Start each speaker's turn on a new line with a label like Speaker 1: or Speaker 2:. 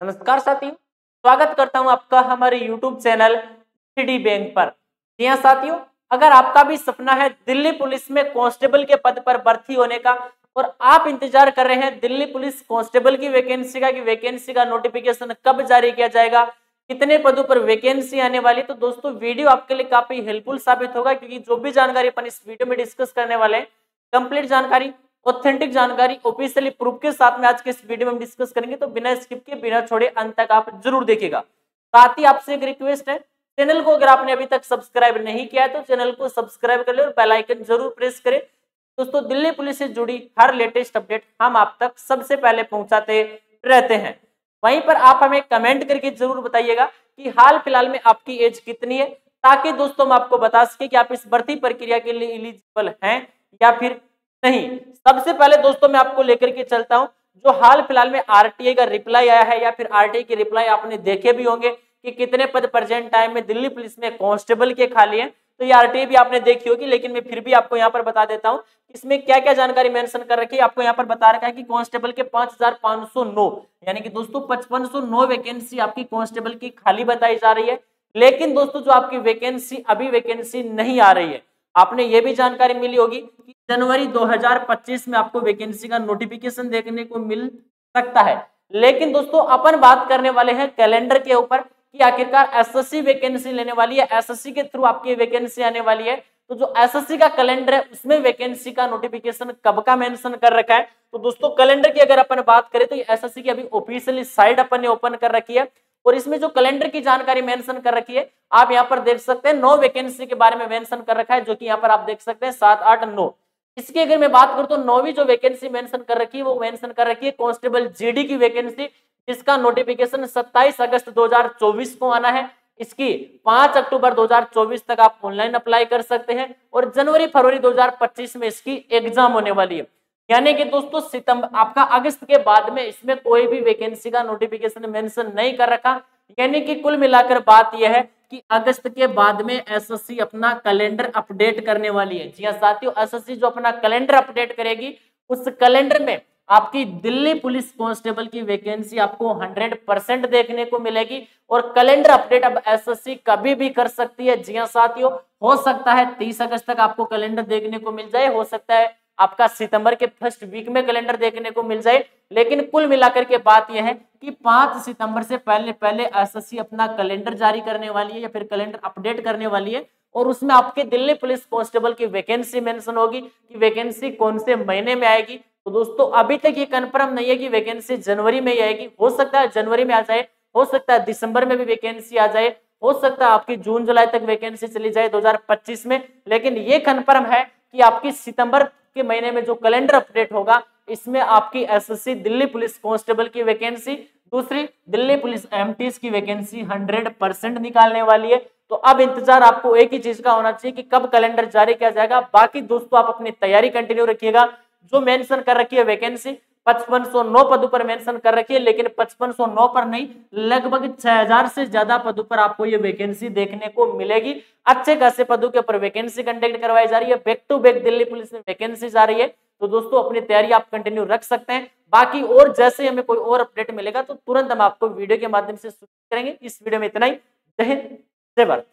Speaker 1: नमस्कार साथियों स्वागत करता हूँ आपका हमारे YouTube चैनल थ्री बैंक पर। जी हाँ साथियों, अगर आपका भी सपना है दिल्ली पुलिस में कांस्टेबल के पद पर भर्ती होने का और आप इंतज़ार कर रहे हैं दिल्ली पुलिस कांस्टेबल की वैकेंसी का कि वैकेंसी का नोटिफिकेशन कब जारी किया जाएगा, कितने पदों पर वैकेंसी आने वाली तो दोस्तों वीडियो आपके लिए काफ़ी हेल्पफुल साबित होगा, क्योंकि जो भी जानकारी अपन इस वीडियो में डिस्कस करने वाले हैं कंप्लीट जानकारी ऑथेंटिक जानकारी ऑफिशियली प्रूफ के साथ में आज के इस वीडियो में हम डिस्कस करेंगे तो बिना स्किप के, बिना छोड़े अंत तक आप ज़रूर देखिएगा। साथ ही आपसे एक रिक्वेस्ट है चैनल को अगर आपने अभी तक सब्सक्राइब नहीं किया है तो चैनल को सब्सक्राइब कर ले और बेल आइकन ज़रूर प्रेस करें। दोस्तों, दिल्ली पुलिस से जुड़ी हर लेटेस्ट अपडेट हम आप तक सबसे पहले पहुंचाते रहते हैं। वहीं पर आप हमें कमेंट करके ज़रूर बताइएगा कि हाल फ़िलहाल में आपकी एज कितनी है, ताकि दोस्तों हम आपको बता सके कि आप इस भर्ती प्रक्रिया के लिए एलिजिबल हैं या फिर नहीं, सबसे पहले दोस्तों मैं आपको लेकर के चलता हूँ, जो हाल फ़िलहाल में आरटीए का रिप्लाई आया है या फिर आरटीए की रिप्लाई आपने देखे भी होंगे कि कितने पद प्रेजेंट टाइम में दिल्ली पुलिस में कांस्टेबल के खाली हैं। तो ये आरटीए भी आपने देखी होगी, लेकिन मैं फिर भी आपको यहाँ पर बता देता हूँ, इसमें क्या क्या जानकारी मेंशन कर रखी है, आपको यहाँ पर बता रखा है कि कांस्टेबल के 5509 यानी कि दोस्तों 5509 वैकेंसी आपकी कांस्टेबल की खाली बताई जा रही है। लेकिन दोस्तों जो आपकी वैकेंसी अभी वैकेंसी नहीं आ रही है, आपने ये भी जानकारी मिली होगी कि जनवरी 2025 में आपको वैकेंसी का नोटिफिकेशन देखने को मिल सकता है। लेकिन दोस्तों, अपन बात करने वाले हैं कैलेंडर के ऊपर कि आखिरकार एसएससी वैकेंसी लेने वाली है एसएससी के थ्रू आपकी वैकेंसी आने वाली है। तो जो एसएससी का कैलेंडर है, उसमें वैकेंसी का नोटिफिकेशन कब का मेंशन कर रखा है? तो दोस्तों कैलेंडर की अगर अपन बात करें तो एसएससी की अभी ऑफिशियली साइट अपन ने ओपन कर रखी है। और इसमें जो कैलेंडर की जानकारी मेंशन कर रखी है, आप यहाँ पर देख सकते हैं, नौ वैकेंसी के बारे में मेंशन कर रखा है, जो कि यहाँ पर आप देख सकते हैं सात, आठ, नौ। इसकी अगर मैं बात करूँ तो नौवीं जो वैकेंसी मेंशन कर रखी है, वो मेंशन कर रखी है कांस्टेबल जीडी की वैकेंसी जिसका नोटिफिकेशन 27 अगस्त 2024 को आना है। इसकी 5 अक्टूबर 2024 तक आप ऑनलाइन अप्लाई कर सकते हैं और जनवरी फरवरी 2025 में इसकी एग्ज़ाम होने वाली है। यानी कि दोस्तों, सितंबर, आपका अगस्त के बाद में इसमें कोई भी वैकेंसी का नोटिफिकेशन मेंशन नहीं कर रखा। यानी कि कुल मिलाकर बात यह है कि अगस्त के बाद में एसएससी अपना कैलेंडर अपडेट करने वाली है। जी हाँ साथियों एसएससी जो अपना कैलेंडर अपडेट करेगी, उस कैलेंडर में आपकी दिल्ली पुलिस कांस्टेबल की वैकेंसी आपको 100 परसेंट देखने को मिलेगी और कैलेंडर अपडेट अब एसएससी कभी भी कर सकती है। जी हाँ साथियों, हो सकता है 30 अगस्त तक आपको कैलेंडर देखने को मिल जाए, हो सकता है आपका सितंबर के फ़र्स्ट वीक में कैलेंडर देखने को मिल जाए। लेकिन कुल मिलाकर के बात यह है कि 5 सितंबर से पहले पहले एसएससी अपना कैलेंडर जारी करने वाली है या फिर कैलेंडर अपडेट करने वाली है और उसमें आपके दिल्ली पुलिस कांस्टेबल की वैकेंसी मेंशन होगी कि वैकेंसी कौन से महीने में आएगी। तो दोस्तों, अभी तक ये कंफर्म नहीं है कि वैकेंसी जनवरी में ही आएगी। हो सकता है जनवरी में आ जाए, हो सकता है दिसंबर में भी वैकेंसी आ जाए, हो सकता है आपकी जून जुलाई तक वैकेंसी चली जाए 2025 में। लेकिन ये कन्फर्म है कि आपकी सितंबर के महीने में जो कैलेंडर अपडेट होगा, इसमें आपकी एसएससी दिल्ली पुलिस कांस्टेबल की वैकेंसी दूसरी दिल्ली पुलिस एमटीएस की वैकेंसी 100 परसेंट निकालने वाली है। तो अब इंतज़ार आपको एक ही चीज़ का होना चाहिए कि कब कैलेंडर जारी किया जाएगा। बाकी दोस्तों, आप अपनी तैयारी कंटिन्यू रखिएगा। जो मेंशन कर रखी है वैकेंसी पचपन सौ नौ पदों पर मेंशन कर रखी है, लेकिन पचपन सौ नौ पर नहीं, लगभग छह हज़ार से ज़्यादा पदों पर आपको ये वैकेंसी देखने को मिलेगी। अच्छे खासे पदों के ऊपर वैकेंसी कंडक्ट करवाई जा रही है। Back to back Delhi police में वैकेंसी जा रही है। तो दोस्तों, अपनी तैयारी आप कंटिन्यू रख सकते हैं। बाकी और जैसे हमें कोई और अपडेट मिलेगा तो तुरंत हम आपको वीडियो के माध्यम से करेंगे। इस वीडियो में इतना ही। जय हिंद, जय भारत।